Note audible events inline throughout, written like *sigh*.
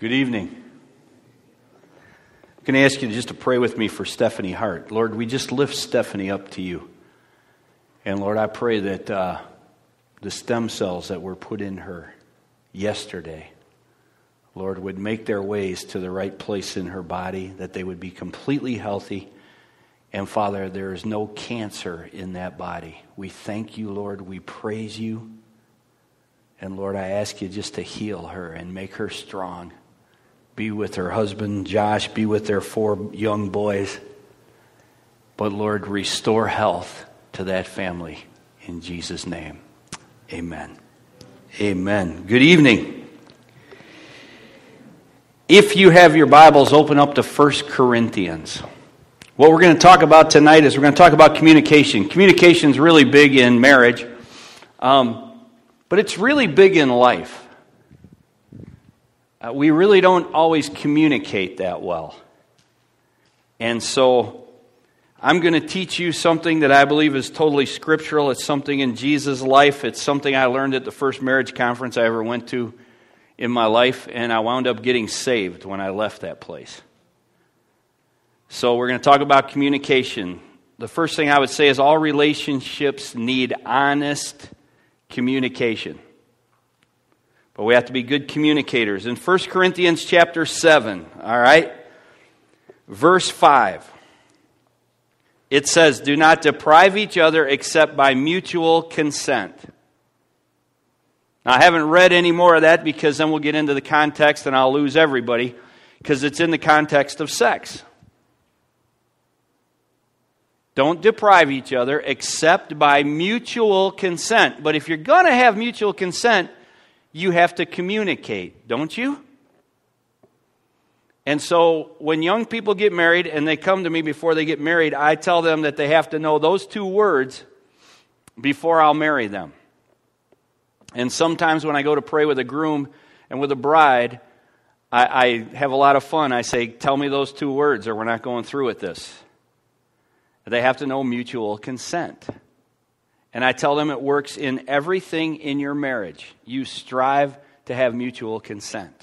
Good evening. I'm going to ask you just to pray with me for Stephanie Hart. Lord, we just lift Stephanie up to you. And Lord, I pray that uh, the stem cells that were put in her yesterday, Lord, would make their ways to the right place in her body, that they would be completely healthy. And Father, there is no cancer in that body. We thank you, Lord. We praise you. And Lord, I ask you just to heal her and make her strong be with her husband, Josh, be with their four young boys. But Lord, restore health to that family in Jesus' name. Amen. Amen. Good evening. If you have your Bibles, open up to 1 Corinthians. What we're going to talk about tonight is we're going to talk about communication. Communication is really big in marriage, um, but it's really big in life. Uh, we really don't always communicate that well. And so I'm going to teach you something that I believe is totally scriptural. It's something in Jesus' life. It's something I learned at the first marriage conference I ever went to in my life, and I wound up getting saved when I left that place. So we're going to talk about communication. The first thing I would say is all relationships need honest communication. But we have to be good communicators. In 1 Corinthians chapter 7, all right, verse 5, it says, Do not deprive each other except by mutual consent. Now, I haven't read any more of that because then we'll get into the context and I'll lose everybody because it's in the context of sex. Don't deprive each other except by mutual consent. But if you're going to have mutual consent, you have to communicate, don't you? And so when young people get married and they come to me before they get married, I tell them that they have to know those two words before I'll marry them. And sometimes when I go to pray with a groom and with a bride, I, I have a lot of fun. I say, Tell me those two words, or we're not going through with this. They have to know mutual consent. And I tell them it works in everything in your marriage. You strive to have mutual consent.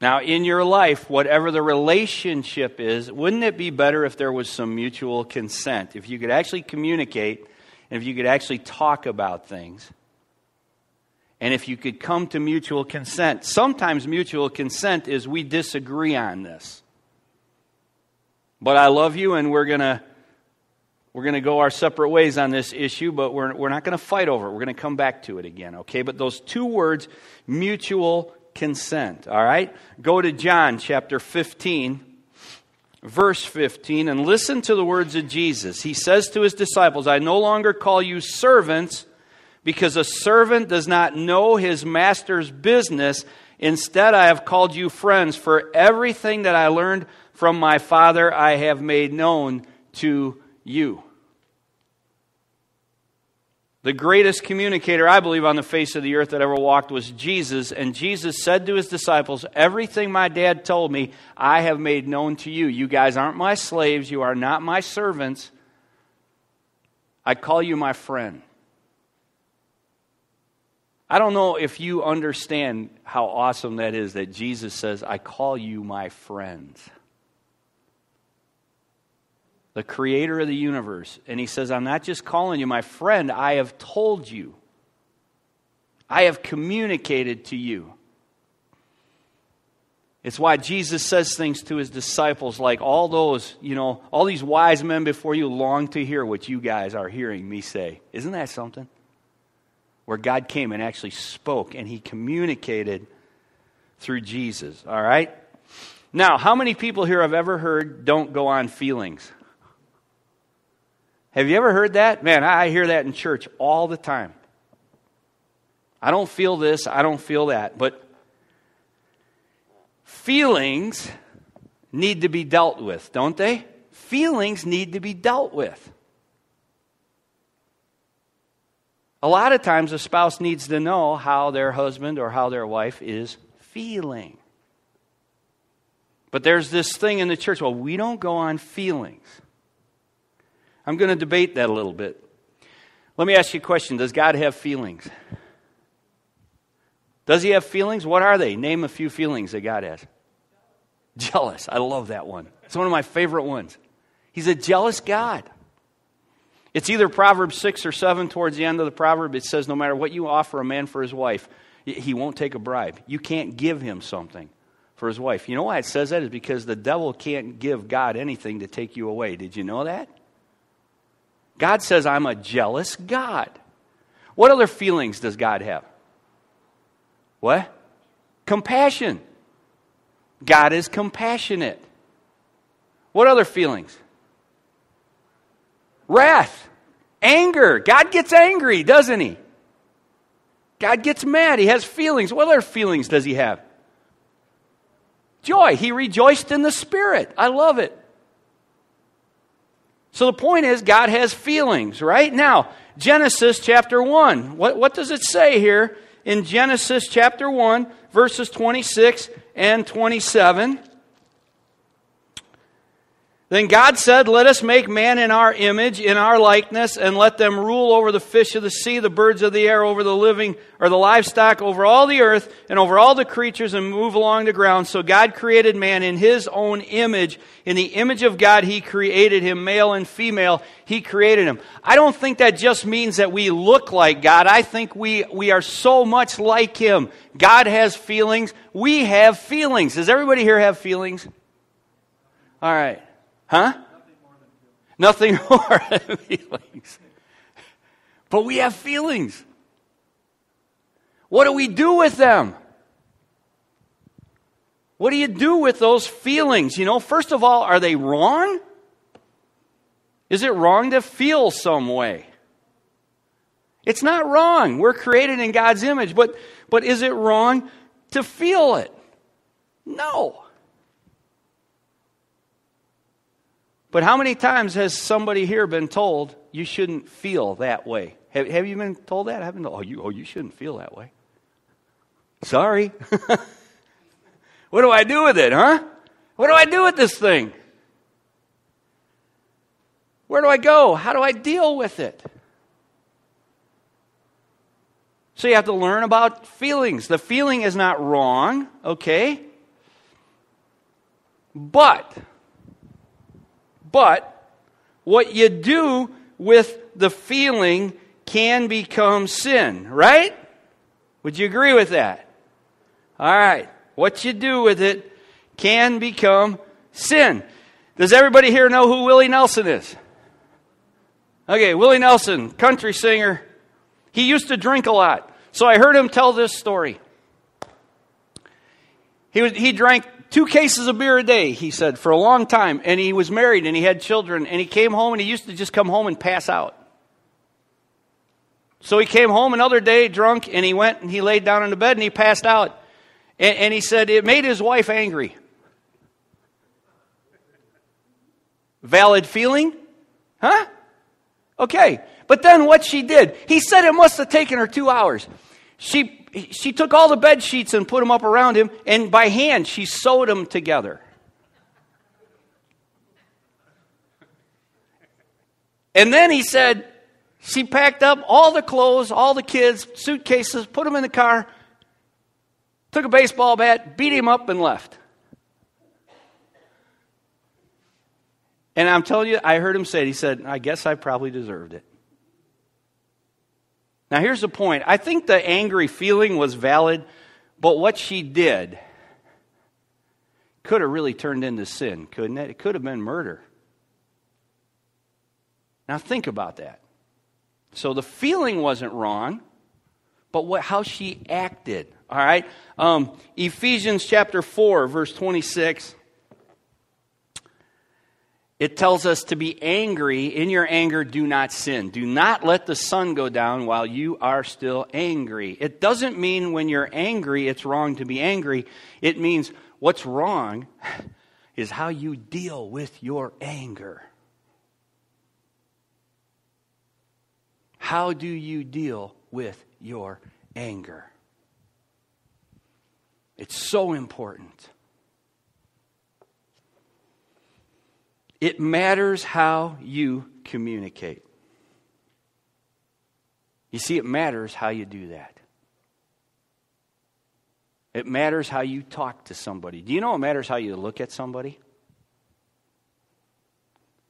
Now, in your life, whatever the relationship is, wouldn't it be better if there was some mutual consent? If you could actually communicate and if you could actually talk about things and if you could come to mutual consent. Sometimes mutual consent is we disagree on this. But I love you and we're going to we're going to go our separate ways on this issue, but we're, we're not going to fight over it. We're going to come back to it again, okay? But those two words, mutual consent, all right? Go to John chapter 15, verse 15, and listen to the words of Jesus. He says to his disciples, I no longer call you servants because a servant does not know his master's business. Instead, I have called you friends, for everything that I learned from my Father I have made known to you. The greatest communicator, I believe, on the face of the earth that ever walked was Jesus. And Jesus said to his disciples, Everything my dad told me, I have made known to you. You guys aren't my slaves. You are not my servants. I call you my friend. I don't know if you understand how awesome that is that Jesus says, I call you my friends the creator of the universe. And he says, I'm not just calling you my friend, I have told you. I have communicated to you. It's why Jesus says things to his disciples like, all those, you know, all these wise men before you long to hear what you guys are hearing me say. Isn't that something? Where God came and actually spoke and he communicated through Jesus, all right? Now, how many people here have ever heard don't go on feelings? Have you ever heard that? Man, I hear that in church all the time. I don't feel this, I don't feel that. But feelings need to be dealt with, don't they? Feelings need to be dealt with. A lot of times, a spouse needs to know how their husband or how their wife is feeling. But there's this thing in the church well, we don't go on feelings. I'm going to debate that a little bit. Let me ask you a question Does God have feelings? Does he have feelings? What are they? Name a few feelings that God has. Jealous. I love that one. It's one of my favorite ones. He's a jealous God. It's either Proverbs 6 or 7 towards the end of the proverb. It says, No matter what you offer a man for his wife, he won't take a bribe. You can't give him something for his wife. You know why it says that? Is because the devil can't give God anything to take you away. Did you know that? God says, I'm a jealous God. What other feelings does God have? What? Compassion. God is compassionate. What other feelings? Wrath, anger. God gets angry, doesn't he? God gets mad. He has feelings. What other feelings does he have? Joy. He rejoiced in the Spirit. I love it. So the point is, God has feelings, right? Now, Genesis chapter 1. What, what does it say here in Genesis chapter 1, verses 26 and 27? Then God said, Let us make man in our image, in our likeness, and let them rule over the fish of the sea, the birds of the air, over the living, or the livestock, over all the earth, and over all the creatures, and move along the ground. So God created man in his own image. In the image of God, he created him, male and female, he created him. I don't think that just means that we look like God. I think we, we are so much like him. God has feelings. We have feelings. Does everybody here have feelings? All right. Huh? Nothing more than feelings. But we have feelings. What do we do with them? What do you do with those feelings? You know, first of all, are they wrong? Is it wrong to feel some way? It's not wrong. We're created in God's image, but, but is it wrong to feel it? No. But how many times has somebody here been told you shouldn't feel that way? Have, have you been told that? I haven't. Oh, you, oh, you shouldn't feel that way. Sorry. *laughs* what do I do with it, huh? What do I do with this thing? Where do I go? How do I deal with it? So you have to learn about feelings. The feeling is not wrong, okay? But but what you do with the feeling can become sin, right? Would you agree with that? All right. What you do with it can become sin. Does everybody here know who Willie Nelson is? Okay, Willie Nelson, country singer. He used to drink a lot. So I heard him tell this story. He, was, he drank two cases of beer a day, he said, for a long time. And he was married and he had children. And he came home and he used to just come home and pass out. So he came home another day drunk and he went and he laid down in the bed and he passed out. And, and he said it made his wife angry. Valid feeling? Huh? Okay. But then what she did, he said it must have taken her two hours. She she took all the bed sheets and put them up around him, and by hand she sewed them together. And then he said, she packed up all the clothes, all the kids, suitcases, put them in the car, took a baseball bat, beat him up, and left. And I'm telling you, I heard him say it. He said, I guess I probably deserved it. Now, here's the point I think the angry feeling was valid, but what she did could have really turned into sin, couldn't it? It could have been murder. Now, think about that. So the feeling wasn't wrong, but what, how she acted. All right? Um, Ephesians chapter 4, verse 26 it tells us to be angry. In your anger, do not sin. Do not let the sun go down while you are still angry. It doesn't mean when you're angry, it's wrong to be angry. It means what's wrong *laughs* is how you deal with your anger. How do you deal with your anger? It's so important. It matters how you communicate. You see, it matters how you do that. It matters how you talk to somebody. Do you know it matters how you look at somebody?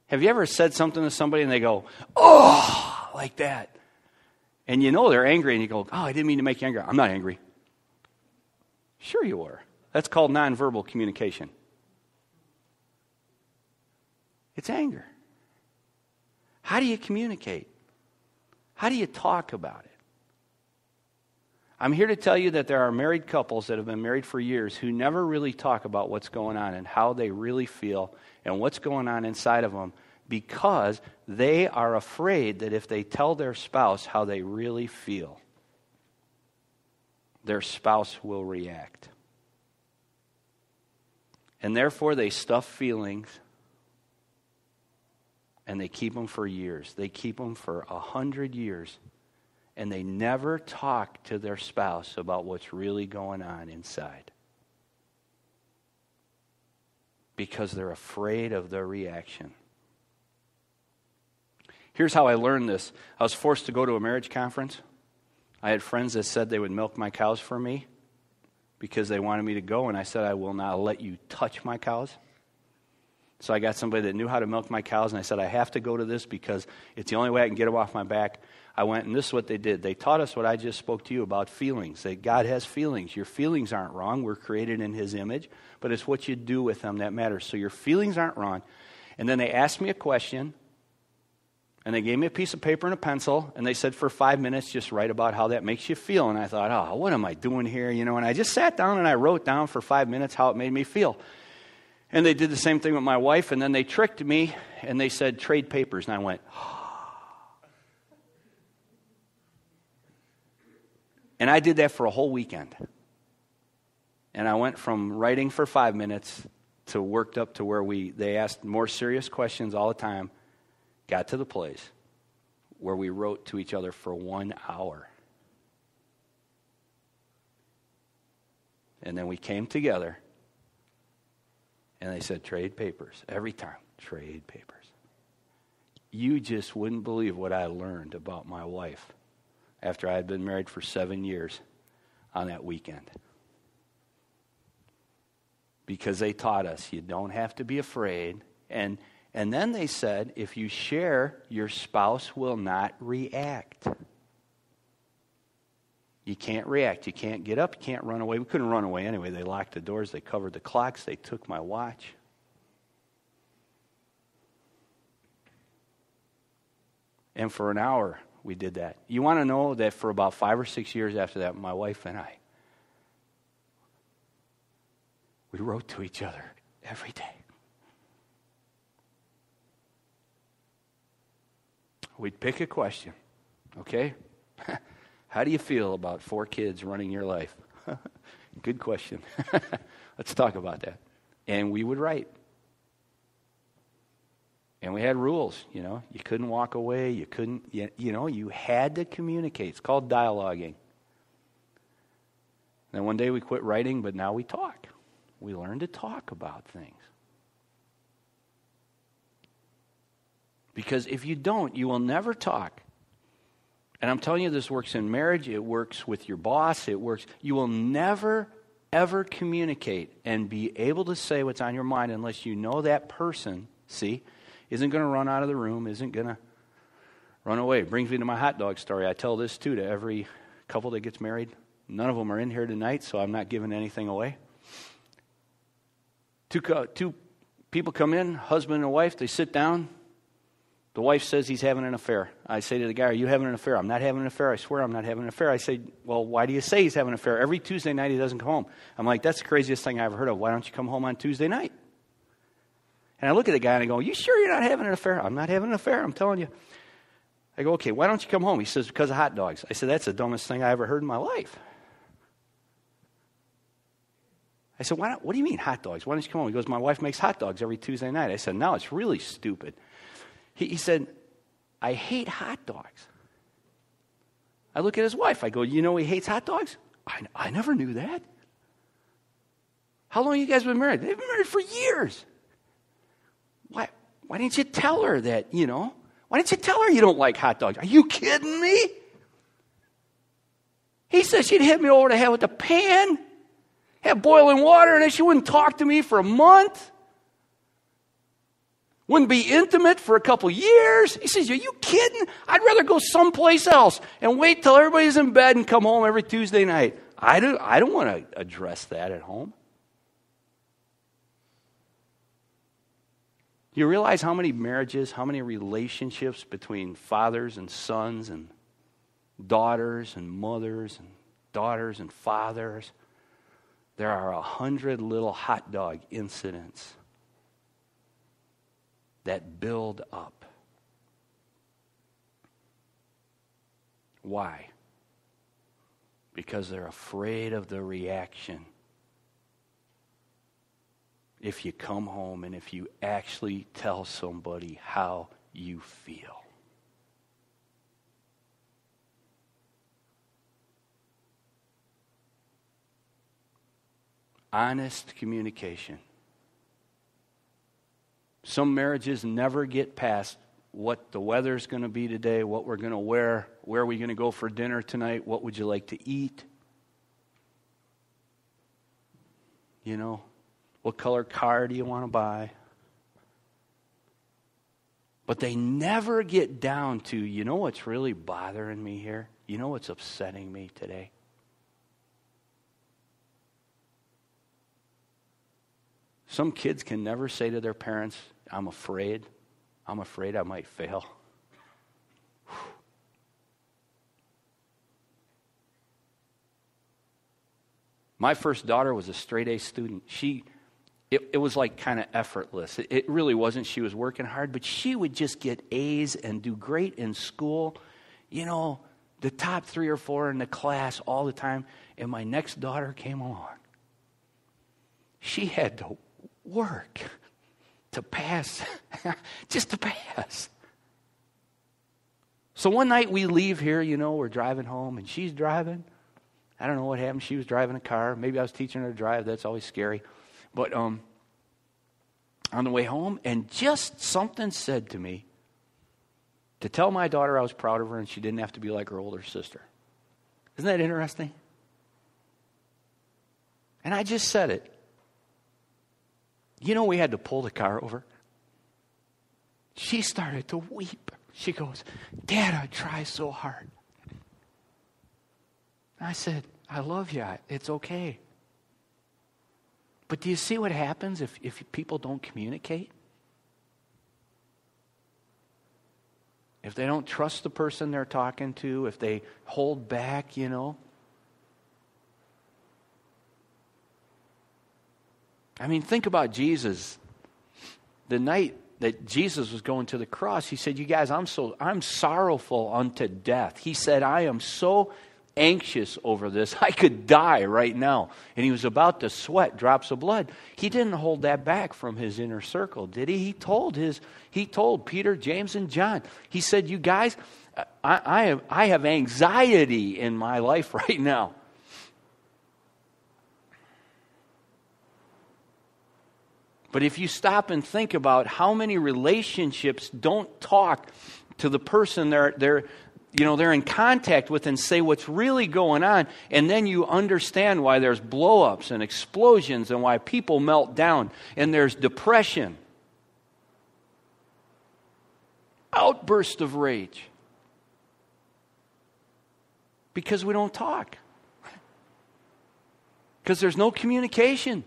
Have you ever said something to somebody and they go, oh, like that? And you know they're angry and you go, oh, I didn't mean to make you angry. I'm not angry. Sure you are. That's called nonverbal communication. It's anger. How do you communicate? How do you talk about it? I'm here to tell you that there are married couples that have been married for years who never really talk about what's going on and how they really feel and what's going on inside of them because they are afraid that if they tell their spouse how they really feel, their spouse will react. And therefore, they stuff feelings and they keep them for years. They keep them for a hundred years and they never talk to their spouse about what's really going on inside because they're afraid of their reaction. Here's how I learned this I was forced to go to a marriage conference. I had friends that said they would milk my cows for me because they wanted me to go, and I said, I will not let you touch my cows. So I got somebody that knew how to milk my cows, and I said, I have to go to this because it's the only way I can get them off my back. I went, and this is what they did. They taught us what I just spoke to you about feelings. That God has feelings. Your feelings aren't wrong. We're created in His image, but it's what you do with them that matters. So your feelings aren't wrong. And then they asked me a question, and they gave me a piece of paper and a pencil, and they said, for five minutes, just write about how that makes you feel. And I thought, oh, what am I doing here? You know, and I just sat down and I wrote down for five minutes how it made me feel. And they did the same thing with my wife, and then they tricked me, and they said, trade papers. And I went. *gasps* And I did that for a whole weekend. And I went from writing for five minutes to worked up to where we they asked more serious questions all the time, got to the place where we wrote to each other for one hour. And then we came together and they said, trade papers. Every time, trade papers. You just wouldn't believe what I learned about my wife after I had been married for seven years on that weekend. Because they taught us you don't have to be afraid. And, and then they said if you share, your spouse will not react. You can't react. You can't get up. You can't run away. We couldn't run away anyway. They locked the doors. They covered the clocks. They took my watch. And for an hour, we did that. You want to know that for about five or six years after that, my wife and I, we wrote to each other every day. We'd pick a question, okay? *laughs* How do you feel about four kids running your life? *laughs* Good question. *laughs* Let's talk about that. And we would write. And we had rules, you know. You couldn't walk away. You couldn't, you, you know, you had to communicate. It's called dialoguing. Then one day we quit writing, but now we talk. We learn to talk about things. Because if you don't, you will never talk. And I'm telling you, this works in marriage, it works with your boss, it works. You will never, ever communicate and be able to say what's on your mind unless you know that person, see, isn't going to run out of the room, isn't going to run away. Brings me to my hot dog story. I tell this too to every couple that gets married. None of them are in here tonight, so I'm not giving anything away. Two, two people come in, husband and wife, they sit down. The wife says he's having an affair. I say to the guy, Are you having an affair? I'm not having an affair. I swear I'm not having an affair. I say, Well, why do you say he's having an affair? Every Tuesday night he doesn't come home. I'm like, That's the craziest thing I ever heard of. Why don't you come home on Tuesday night? And I look at the guy and I go, You sure you're not having an affair? I'm not having an affair, I'm telling you. I go, Okay, why don't you come home? He says, Because of hot dogs. I said, That's the dumbest thing I ever heard in my life. I said, Why not, What do you mean hot dogs? Why don't you come home? He goes, My wife makes hot dogs every Tuesday night. I said, No, it's really stupid. He, he said, I hate hot dogs. I look at his wife. I go, You know he hates hot dogs? I, I never knew that. How long you guys been married? They've been married for years. Why, why didn't you tell her that, you know? Why didn't you tell her you don't like hot dogs? Are you kidding me? He said she'd hit me over the head with a pan. Had boiling water and then she wouldn't talk to me for a month. Wouldn't be intimate for a couple years. He says, Are you kidding? I'd rather go someplace else and wait till everybody's in bed and come home every Tuesday night. I don't, I don't want to address that at home. You realize how many marriages, how many relationships between fathers and sons and daughters and mothers and daughters and fathers? There are a hundred little hot dog incidents that build up. Why? Because they're afraid of the reaction. If you come home and if you actually tell somebody how you feel. Honest communication. Some marriages never get past what the weather's going to be today, what we're going to wear, where are we going to go for dinner tonight, what would you like to eat? You know, what color car do you want to buy? But they never get down to, you know what's really bothering me here? You know what's upsetting me today? Some kids can never say to their parents, I'm afraid. I'm afraid I might fail. *sighs* My first daughter was a straight A student. She, it, it was like kind of effortless. It, it really wasn't. She was working hard, but she would just get A's and do great in school. You know, the top three or four in the class all the time. And my next daughter came along. She had to work to pass, *laughs* just to pass. So one night we leave here, you know, we're driving home, and she's driving. I don't know what happened. She was driving a car. Maybe I was teaching her to drive. That's always scary. But um, on the way home, and just something said to me to tell my daughter I was proud of her and she didn't have to be like her older sister. Isn't that interesting? And I just said it. You know, we had to pull the car over. She started to weep. She goes, Dad, I try so hard. I said, I love you. It's okay. But do you see what happens if, if people don't communicate? If they don't trust the person they're talking to, if they hold back, you know, I mean, think about Jesus. The night that Jesus was going to the cross, he said, You guys, I'm so I'm sorrowful unto death. He said, I am so anxious over this. I could die right now. And he was about to sweat drops of blood. He didn't hold that back from his inner circle, did he? He told his he told Peter, James, and John. He said, You guys, I, I have I have anxiety in my life *laughs* right now. But if you stop and think about how many relationships don't talk to the person they're, they're, you know, they're in contact with and say what's really going on, and then you understand why there's blowups and explosions and why people melt down and there's depression, outburst of rage. Because we don't talk. *laughs* Because there's no communication.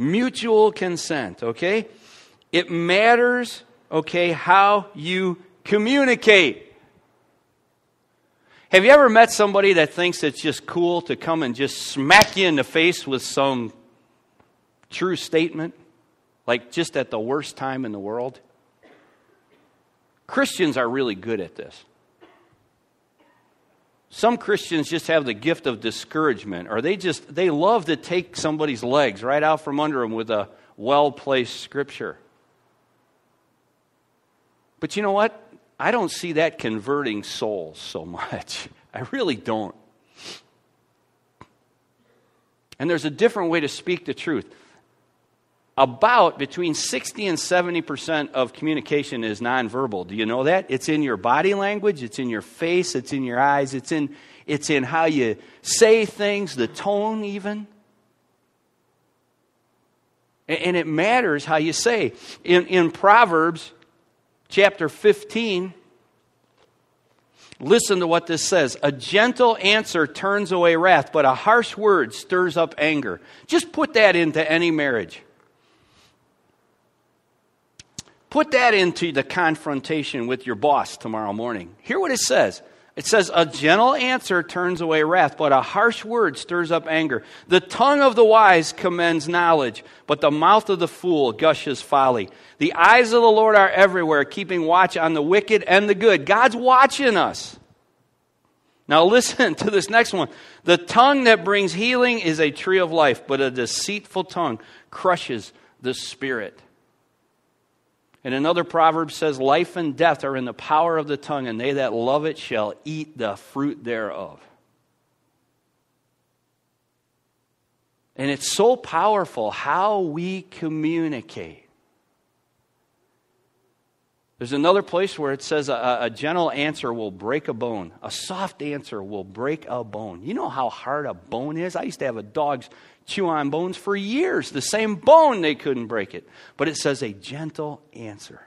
Mutual consent, okay? It matters, okay, how you communicate. Have you ever met somebody that thinks it's just cool to come and just smack you in the face with some true statement? Like just at the worst time in the world? Christians are really good at this. Some Christians just have the gift of discouragement, or they just they love to take somebody's legs right out from under them with a well-placed scripture. But you know what? I don't see that converting souls so *laughs* much. I really don't. And there's a different way to speak the truth about between 60 and 70% of communication is nonverbal. Do you know that? It's in your body language, it's in your face, it's in your eyes, it's in it's in how you say things, the tone, even. And it matters how you say. In, in Proverbs chapter 15, listen to what this says. A gentle answer turns away wrath, but a harsh word stirs up anger. Just put that into any marriage. Put that into the confrontation with your boss tomorrow morning. Hear what it says. It says, A gentle answer turns away wrath, but a harsh word stirs up anger. The tongue of the wise commends knowledge, but the mouth of the fool gushes folly. The eyes of the Lord are everywhere, keeping watch on the wicked and the good. God's watching us. Now, *laughs* listen to this next one. The tongue that brings healing is a tree of life, but a deceitful tongue crushes the spirit. And another proverb says, Life and death are in the power of the tongue, and they that love it shall eat the fruit thereof. And it's so powerful how we communicate. There's another place where it says a, a, gentle answer will break a bone. A soft answer will break a bone. You know how hard a bone is? I used to have a dog's chew on bones for years. The same bone, they couldn't break it. But it says a gentle answer,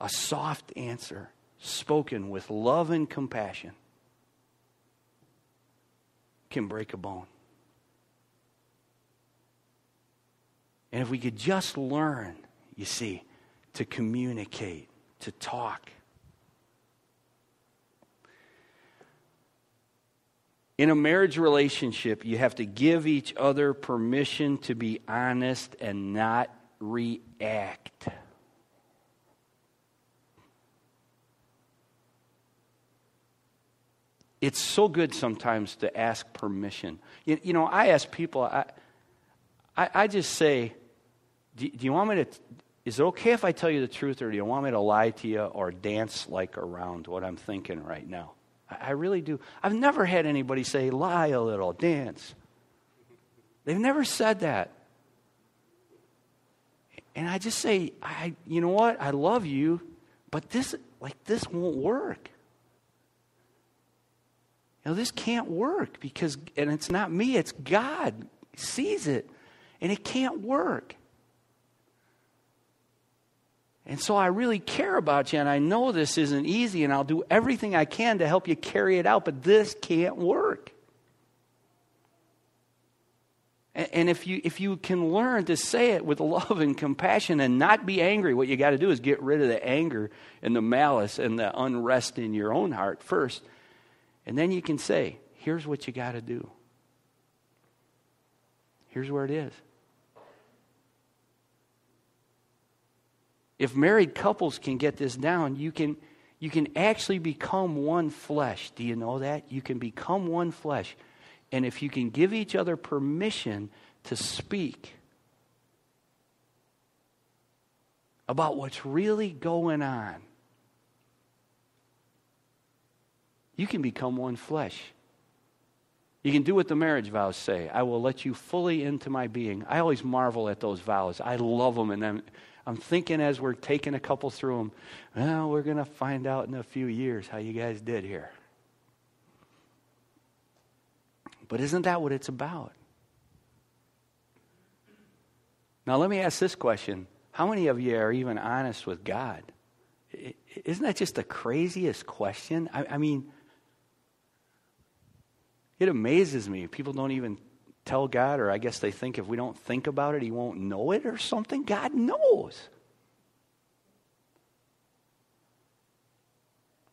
a soft answer, spoken with love and compassion, can break a bone. And if we could just learn, you see, to communicate, to talk, In a marriage relationship, you have to give each other permission to be honest and not react. It's so good sometimes to ask permission. You, you know, I ask people, I, I, I just say, do, do you want me to, is it okay if I tell you the truth, or do you want me to lie to you or dance like around what I'm thinking right now? I really do. I've never had anybody say, lie a little, dance. They've never said that. And I just say, I, you know what? I love you, but this, like, this won't work. You know, this can't work because, and it's not me, it's God sees it, and it can't work. And so I really care about you, and I know this isn't easy, and I'll do everything I can to help you carry it out, but this can't work. And if you, if you can learn to say it with *laughs* love and compassion and not be angry, what you got to do is get rid of the anger and the malice and the unrest in your own heart first. And then you can say, here's what you got to do. Here's where it is. If married couples can get this down, you can, you can actually become one flesh. Do you know that? You can become one flesh. And if you can give each other permission to speak about what's really going on, you can become one flesh. You can do what the marriage vows say. I will let you fully into my being. I always marvel at those vows. I love them, and then I'm thinking as we're taking a couple through them, well, we're going to find out in a few years how you guys did here. But isn't that what it's about? Now, let me ask this question How many of you are even honest with God? Isn't that just the craziest question? I, I mean, it amazes me. People don't even tell God, or I guess they think if we don't think about it, He won't know it or something. God knows.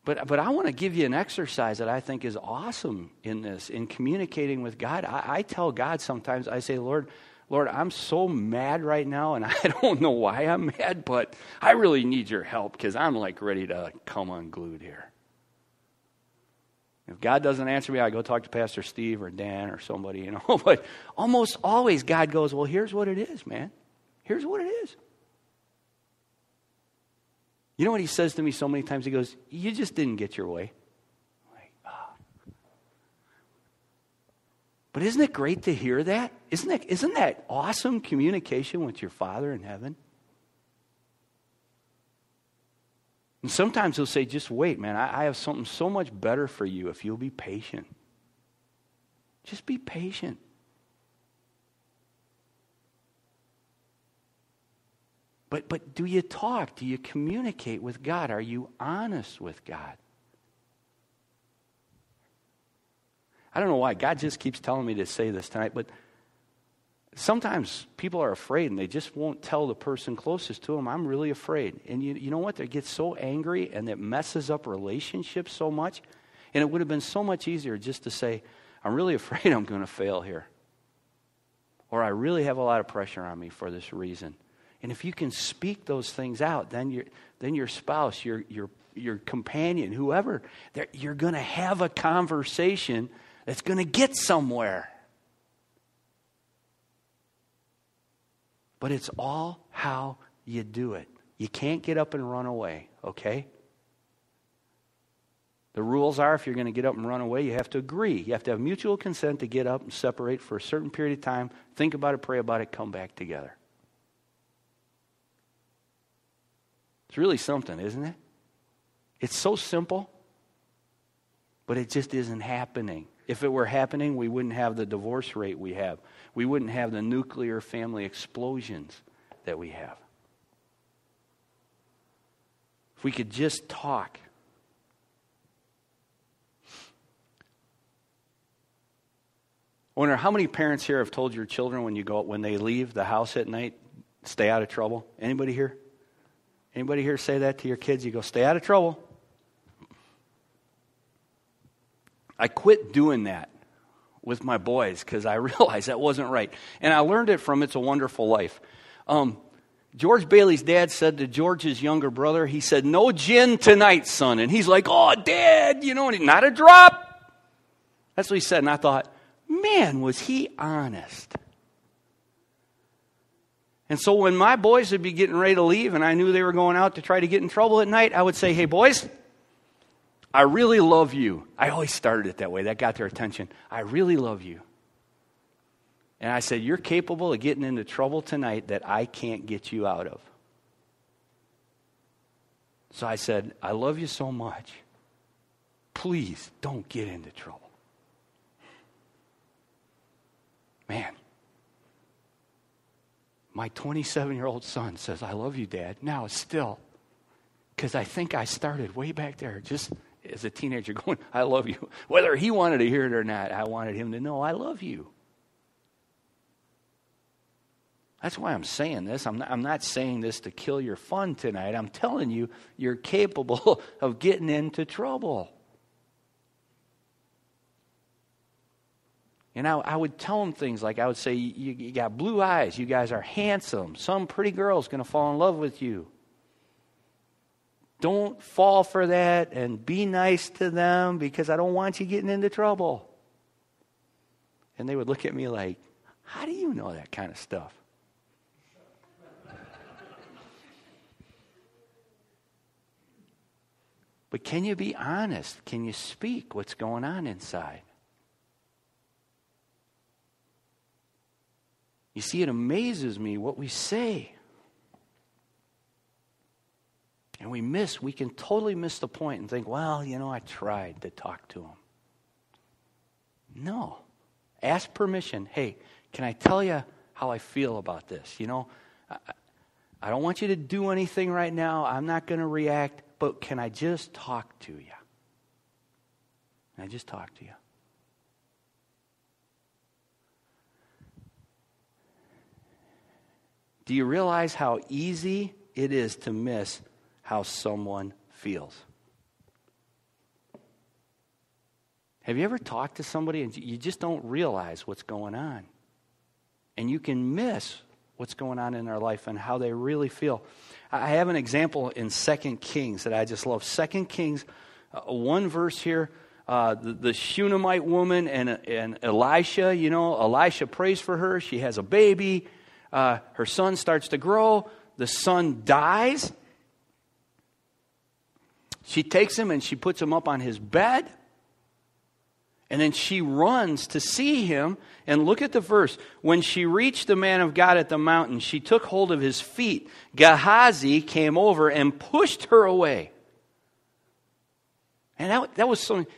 But, but I want to give you an exercise that I think is awesome in this, in communicating with God. I, I tell God sometimes, I say, Lord, Lord, I'm so mad right now, and *laughs* I don't know why I'm mad, but I really need your help because I'm like ready to come unglued here. If God doesn't answer me, I go talk to Pastor Steve or Dan or somebody, you know. *laughs* but almost always God goes, Well, here's what it is, man. Here's what it is. You know what he says to me so many times? He goes, You just didn't get your way. Oh. But isn't it great to hear that? Isn't that, isn't that awesome communication with your Father in heaven? And sometimes he'll say, just wait, man, I, I have something so much better for you if you'll be patient. Just be patient. But, but do you talk? Do you communicate with God? Are you honest with God? I don't know why. God just keeps telling me to say this tonight, but sometimes people are afraid and they just won't tell the person closest to them, I'm really afraid. And you, you know what? They get so angry and it messes up relationships so much. And it would have been so much easier just to say, I'm really *laughs* afraid I'm going to fail here. Or I really have a lot of pressure on me for this reason. And if you can speak those things out, then, your then your spouse, your, your, your companion, whoever, you're going to have a conversation that's going to get somewhere. But it's all how you do it. You can't get up and run away, okay? The rules are if you're going to get up and run away, you have to agree. You have to have mutual consent to get up and separate for a certain period of time, think about it, pray about it, come back together. It's really something, isn't it? It's so simple, but it just isn't happening. If it were happening, we wouldn't have the divorce rate we have. We wouldn't have the nuclear family explosions that we have. If we could just talk. I wonder how many parents here have told your children when you go when they leave the house at night, stay out of trouble? Anybody here? Anybody here say that to your kids? You go, stay out of trouble. I quit doing that with my boys because I *laughs* realized that wasn't right. And I learned it from It's a Wonderful Life. Um, George Bailey's dad said to George's younger brother, he said, No gin tonight, son. And he's like, Oh, dad, you know, not a drop. That's what he said. And I thought, man, was he honest. And so when my boys would be getting ready to leave and I knew they were going out to try to get in trouble at night, I would say, Hey, boys, I really love you. I always started it that way. That got their attention. I really love you. And I said, You're capable of getting into trouble tonight that I can't get you out of. So I said, I love you so much. Please don't get into trouble. Man, my 27 year old son says, I love you, Dad, now still. Because I think I started way back there, just as a teenager, *laughs* going, I love you. Whether he wanted to hear it or not, I wanted him to know, I love you. That's why I'm saying this. I'm not, I'm not saying this to kill your fun tonight. I'm telling you, you're capable *laughs* of getting into trouble. And I, I would tell them things like I would say, you, you got blue eyes. You guys are handsome. Some pretty girl's going to fall in love with you. Don't fall for that and be nice to them because I don't want you getting into trouble. And they would look at me like, How do you know that kind of stuff? but can you be honest? Can you speak what's going on inside? You see, it amazes me what we say. And we miss, we can totally miss the point and think, well, you know, I tried to talk to him. No. Ask permission. Hey, can I tell you how I feel about this? You know, I, I don't want you to do anything right now. I'm not going to react, but can I just talk to you? Can I just talk to you? Do you realize how easy it is to miss how someone feels? Have you ever talked to somebody and you just don't realize what's going on? And you can miss what's going on in their life and how they really feel. I have an example in Second Kings that I just love. Second Kings, uh, one verse here. Uh, the, the Shunammite woman and, and Elisha, you know, Elisha prays for her. She has a baby uh, her son starts to grow. The son dies. She takes him and she puts him up on his bed. And then she runs to see him. And look at the verse. When she reached the man of God at the mountain, she took hold of his feet. Gehazi came over and pushed her away. And that, that was something.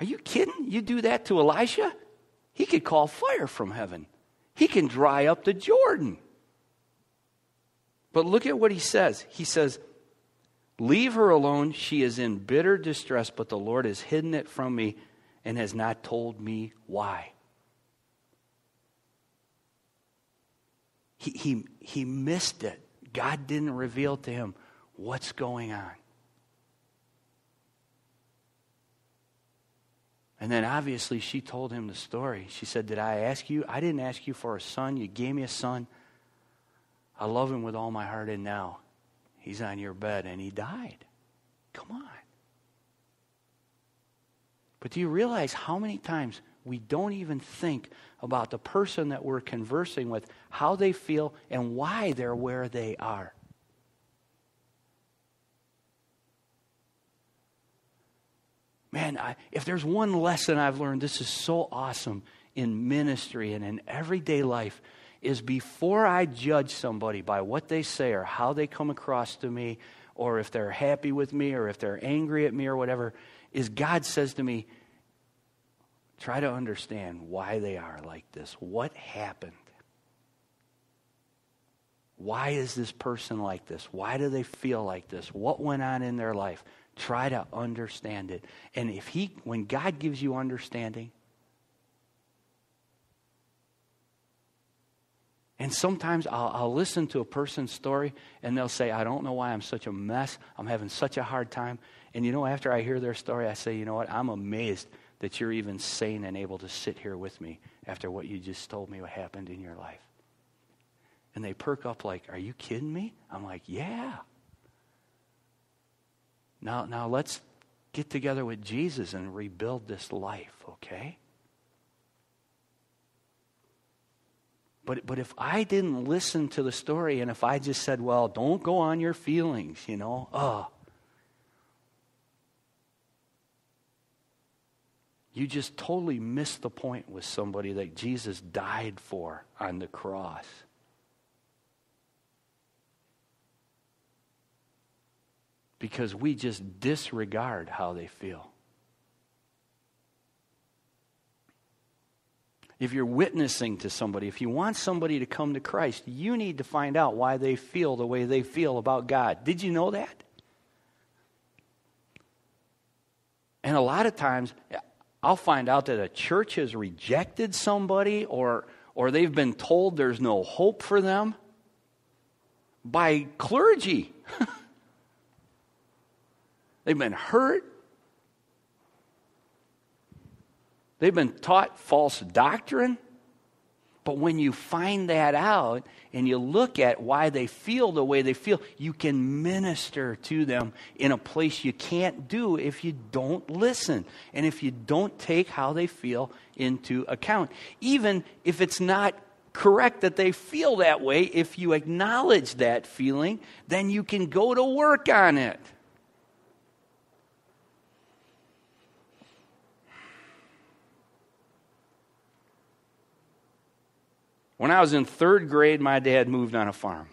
Are you kidding? You do that to Elisha? He could call fire from heaven, he can dry up the Jordan. But look at what he says. He says, Leave her alone. She is in bitter distress, but the Lord has hidden it from me and has not told me why. He, he, he missed it. God didn't reveal to him what's going on. And then obviously she told him the story. She said, Did I ask you? I didn't ask you for a son. You gave me a son. I love him with all my heart, and now he's on your bed and he died. Come on. But do you realize how many times we don't even think about the person that we're conversing with, how they feel, and why they're where they are? Man, I, if there's one lesson I've learned, this is so awesome in ministry and in everyday life, is before I judge somebody by what they say or how they come across to me, or if they're happy with me or if they're angry at me or whatever, is God says to me, try to understand why they are like this. What happened? Why is this person like this? Why do they feel like this? What went on in their life? Try to understand it. And if he when God gives you understanding, And sometimes I'll, I'll, listen to a person's story and they'll say, I don't know why I'm such a mess. I'm having such a hard time. And you know, after I hear their story, I say, you know what? I'm amazed that you're even sane and able to sit here with me after what you just told me what happened in your life. And they perk up like, Are you kidding me? I'm like, Yeah. Now, now let's get together with Jesus and rebuild this life, okay? But, but if I didn't listen to the story and if I just said, well, don't go on your feelings, you know, oh. You just totally missed the point with somebody that Jesus died for on the cross. Because we just disregard how they feel. If you're witnessing to somebody, if you want somebody to come to Christ, you need to find out why they feel the way they feel about God. Did you know that? And a lot of times, I'll find out that a church has rejected somebody or, or they've been told there's no hope for them by clergy. *laughs* they've been hurt, They've been taught false doctrine. But when you find that out and you look at why they feel the way they feel, you can minister to them in a place you can't do if you don't listen and if you don't take how they feel into account. Even if it's not correct that they feel that way, if you acknowledge that feeling, then you can go to work on it. When I was in third grade, my dad moved on a farm.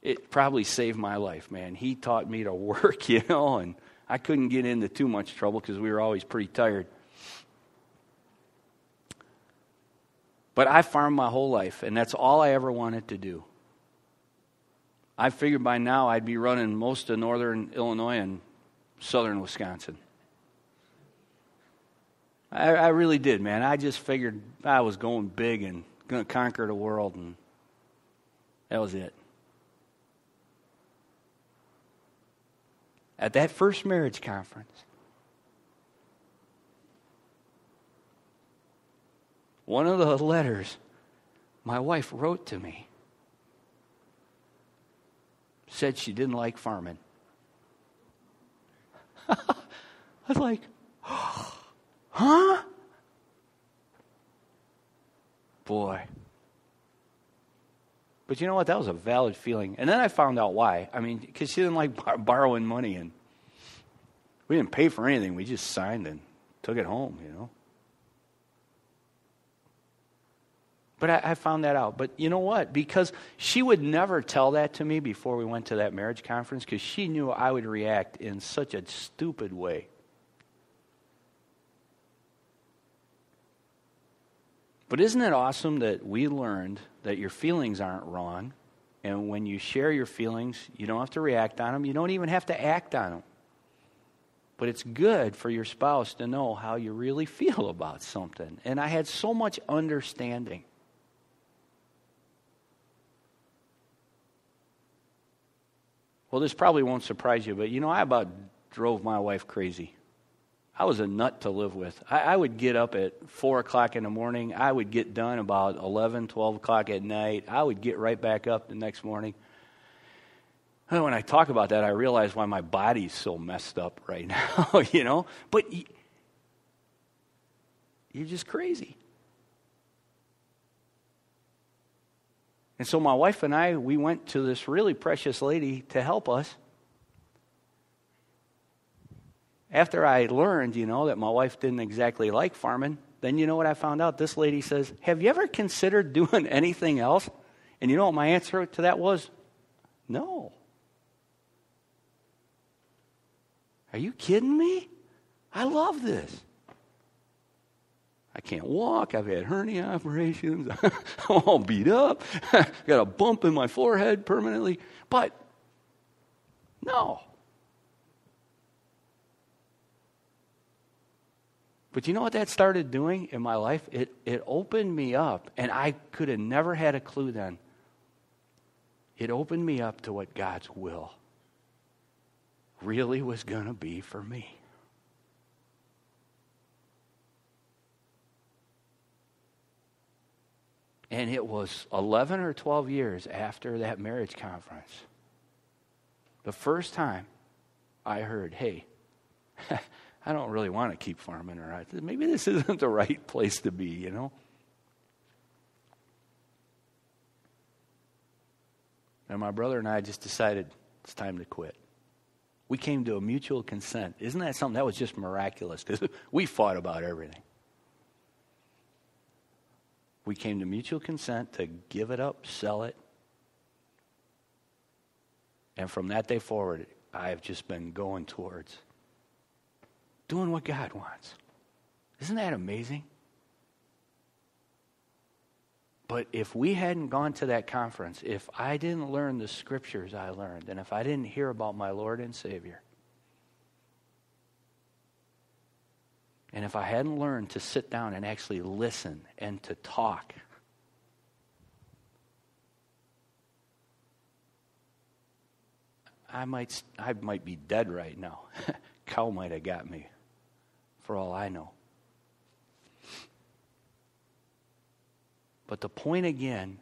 It probably saved my life, man. He taught me to work, *laughs* you know, and I couldn't get into too much trouble because we were always pretty tired. But I farmed my whole life, and that's all I ever wanted to do. I figured by now I'd be running most of northern Illinois and southern Wisconsin. I, I really did, man. I just figured I was going big and going to conquer the world, and that was it. At that first marriage conference, one of the letters my wife wrote to me said she didn't like farming. *laughs* I was like, *gasps* oh. Huh? Boy. But you know what? That was a valid feeling. And then I found out why. I mean, because she didn't like borrowing money, and we didn't pay for anything. We just signed and took it home, you know. But I, I, found that out. But you know what? Because she would never tell that to me before we went to that marriage conference because she knew I would react in such a stupid way. But isn't it awesome that we learned that your feelings aren't wrong? And when you share your feelings, you don't have to react on them. You don't even have to act on them. But it's good for your spouse to know how you really feel about something. And I had so much understanding. Well, this probably won't surprise you, but you know, I about drove my wife crazy. I was a nut to live with. I, I, would get up at 4 o'clock in the morning. I would get done about 11, 12 o'clock at night. I would get right back up the next morning. And when I talk about that, I realize why my body's so messed up *laughs* right now, *laughs* you know? But you're just crazy. And so my wife and I, we went to this really precious lady to help us. After I learned, you know, that my wife didn't exactly like farming, then you know what I found out? This lady says, Have you ever considered *laughs* doing anything else? And you know what my answer to that was? No. Are you kidding me? I love this. I can't walk. I've had hernia operations. *laughs* I'm all beat up. *laughs* Got a bump in my forehead permanently. But no. But you know what that started doing in my life? It, it opened me up, and I could have never had a clue then. It opened me up to what God's will really was going to be for me. And it was 11 or 12 years after that marriage conference. The first time I heard, hey, *laughs* I don't really want to keep farming, or maybe this *laughs* isn't the right place to be, you know? And my brother and I just decided it's time to quit. We came to a mutual consent. Isn't that something that was just miraculous? Because *laughs* we fought about everything we came to mutual consent to give it up, sell it. And from that day forward, I have just been going towards doing what God wants. Isn't that amazing? But if we hadn't gone to that conference, if I didn't learn the scriptures I learned, and if I didn't hear about my Lord and Savior, And if I hadn't learned to sit down and actually listen and to talk, I might, I might be dead right now. *laughs* Cow might have got me, for all I know. But the point again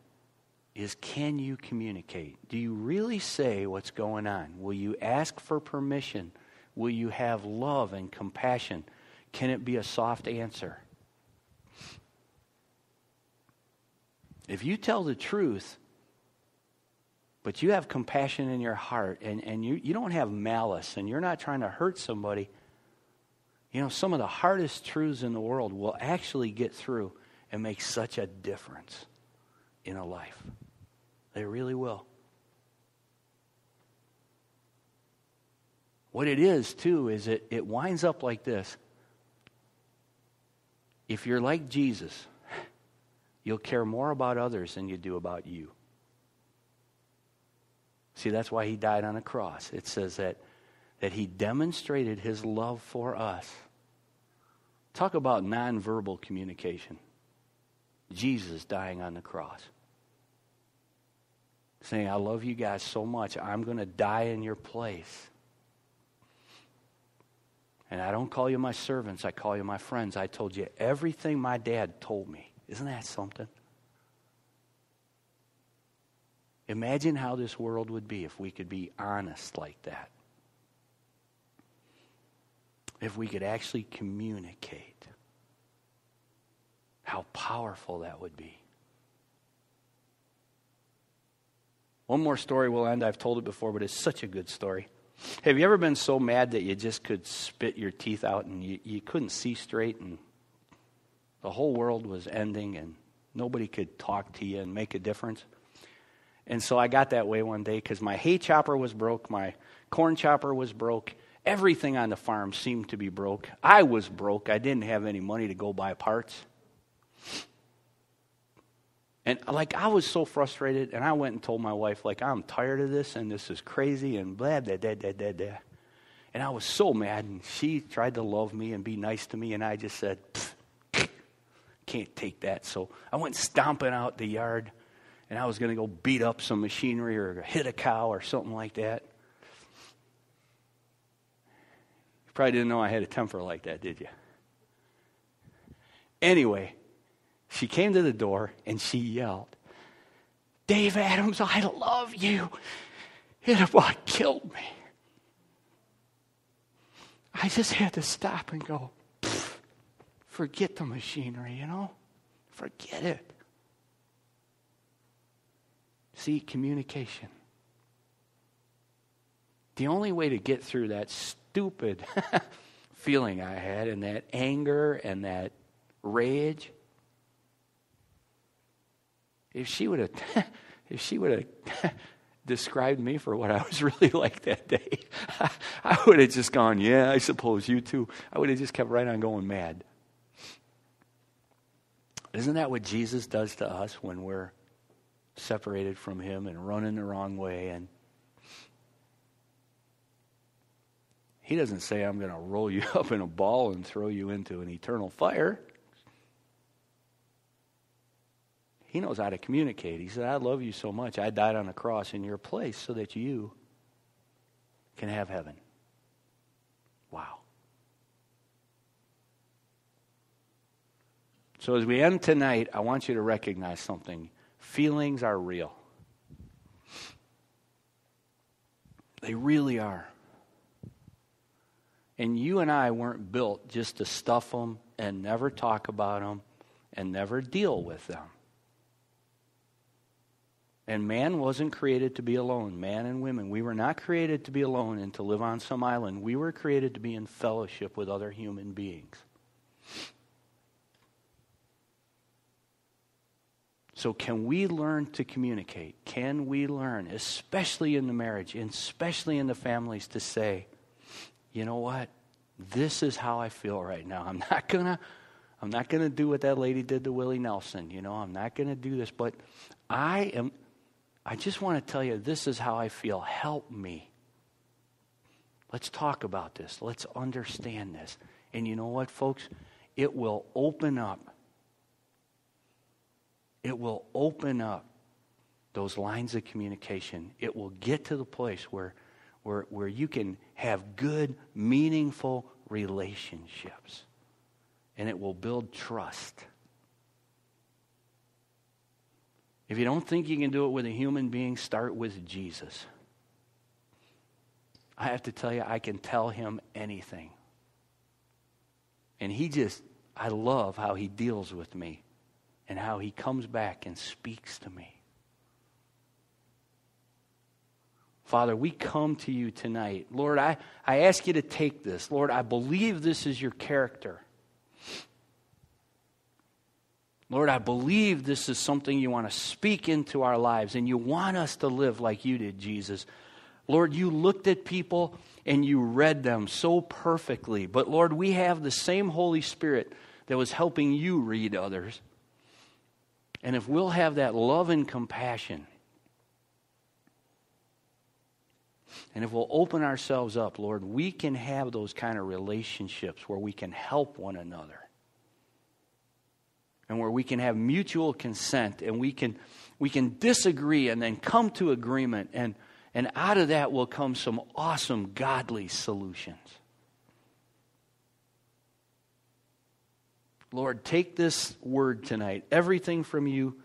is can you communicate? Do you really say what's going on? Will you ask for permission? Will you have love and compassion? Can it be a soft answer? If you tell the truth, but you have compassion in your heart and, and you, you don't have malice and you're not trying to hurt somebody, you know, some of the hardest truths in the world will actually get through and make such a difference in a life. They really will. What it is, too, is it, it winds up like this if you're like Jesus, you'll care more about others than you do about you. See, that's why he died on a cross. It says that, that he demonstrated his love for us. Talk about nonverbal communication. Jesus dying on the cross. Saying, I love you guys so much, I'm going to die in your place. And I don't call you my servants, I call you my friends. I told you everything my dad told me. Isn't that something? Imagine how this world would be if we could be honest like that. If we could actually communicate. How powerful that would be. One more story we'll end. I've told it before, but it's such a good story. Have you ever been so mad that you just could spit your teeth out and you, you couldn't see straight and the whole world was ending and nobody could talk to you and make a difference. And so I got that way one day because my hay chopper was broke, my corn chopper was broke, everything on the farm seemed to be broke. I was broke. I didn't have any money to go buy parts. And like I was so frustrated, and I went and told my wife, like, I'm tired of this, and this is crazy, and blah blah blah blah blah blah. And I was so mad, and she tried to love me and be nice to me, and I just said, can't take that. So I went stomping out the yard, and I was going to go beat up some machinery or hit a cow or something like that. You probably didn't know I had a temper like that, did you? Anyway, she came to the door and she yelled, Dave Adams, I love you. It *laughs* about killed me. I just had to stop and go, forget the machinery, you know? Forget it. See, communication. The only way to get through that stupid *laughs* feeling I had and that anger and that rage if she would have, *laughs* if she would have *laughs* described me for what I was really like that day, I would have just gone, yeah, I suppose you too. I would have just kept right on going mad. Isn't that what Jesus does to us when we're separated from Him and running the wrong way? And He doesn't say, I'm going to roll you *laughs* up in a ball and throw you into an eternal fire. He knows how to communicate. He said, I love you so much. I died on the cross in your place so that you can have heaven. Wow. So, as we end tonight, I want you to recognize something. Feelings are real, they really are. And you and I weren't built just to stuff them and never talk about them and never deal with them. And man wasn't created to be alone, man and women. We were not created to be alone and to live on some island. We were created to be in fellowship with other human beings. So, can we learn to communicate? Can we learn, especially in the marriage, especially in the families, to say, you know what? This is how I feel right now. I'm not *laughs* gonna, I'm not gonna do what that lady did to Willie Nelson. You know, I'm not gonna do this, but I am. I just want to tell you this is how I feel. Help me. Let's talk about this. Let's understand this. And you know what, folks? It will open up. It will open up those lines of communication. It will get to the place where, where, where you can have good, meaningful relationships. And it will build trust. If you don't think you can do it with a human being, start with Jesus. I have to tell you, I can tell him anything. And he just, I love how he deals with me and how he comes back and speaks to me. Father, we come to you tonight. Lord, I, I ask you to take this. Lord, I believe this is your character. Lord, I believe this is something you want to speak into our lives and you want us to live like you did, Jesus. Lord, you looked at people and you read them so perfectly. But Lord, we have the same Holy Spirit that was helping you read others. And if we'll have that love and compassion, and if we'll open ourselves up, Lord, we can have those kind of relationships where we can help one another and where we can have mutual consent and we can, we can disagree and then come to agreement. And, and out of that will come some awesome, godly solutions. Lord, take this word tonight, everything from you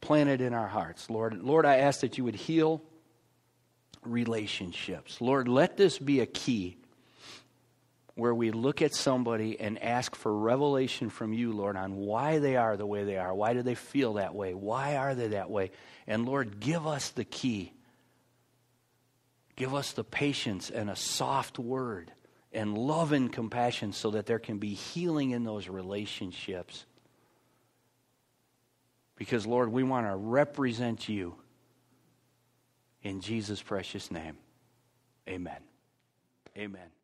planted in our hearts. Lord, Lord, I ask that you would heal relationships. Lord, let this be a key where we look at somebody and ask for revelation from you, Lord, on why they are the way they are. Why do they feel that way? Why are they that way? And Lord, give us the key. Give us the patience and a soft word and love and compassion so that there can be healing in those relationships. Because, Lord, we want to represent you in Jesus' precious name. Amen. Amen.